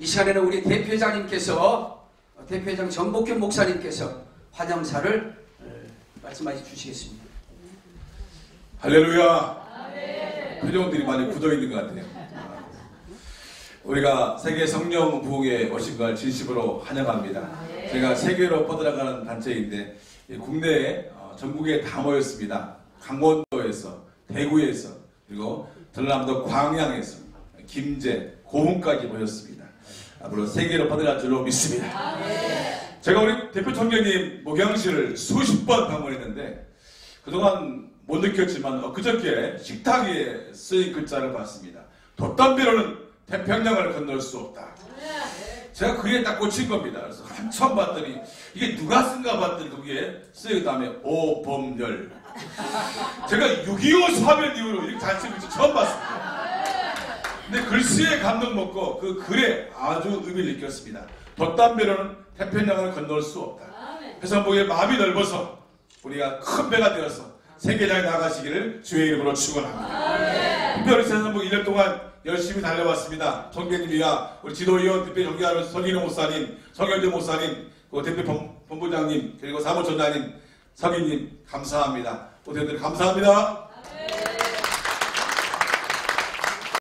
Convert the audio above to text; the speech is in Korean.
이 시간에는 우리 대표장님께서 어, 대표장 전복현 목사님께서 환영사를 어, 말씀해 주시겠습니다. 할렐루야. 표정들이 많이 굳어 있는 것 같아요. 우리가 세계 성령 부흥에 오신 걸 진심으로 환영합니다. 제가 세계로 뻗어나가는 단체인데 이 국내에 어, 전국에 다 모였습니다. 강원도에서 대구에서 그리고 전남도 광양에서 김제 고흥까지 모였습니다. 앞으로 세계로 뻗어날 줄로 믿습니다. 제가 우리 대표 총장님 목양실을 수십 번 방문했는데 그동안 못 느꼈지만 엊그저께 식탁 위에 쓰인 글자를 봤습니다. 돛담배로는 태평양을 건널 수 없다. 제가 그게 딱 꽂힌 겁니다. 그래서 한참 봤더니 이게 누가 쓴가 봤더니 거기에 쓰인 다음에 오범열. 제가 6.25 사변 이후로 이렇게 잘쓴 글자 처음 봤습니다. 근데 글씨에 감동 먹고 그 글에 아주 의미를 느꼈습니다. 돛담배로는 태평양을 건널 수 없다. 해산복의 마음이 넓어서 우리가 큰 배가 되어서 세계장에 나가시기를 주의 이름으로 축원합니다. 특별히 해산복 1년 동안 열심히 달려왔습니다. 총대님이야 우리 지도위원 특별히 존경하는 서기노 목사님, 성현재 목사님, 그 대표 본- 본부장님 그리고 사무총장님, 서기님 감사합니다. 모두들 감사합니다.